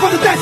for the day.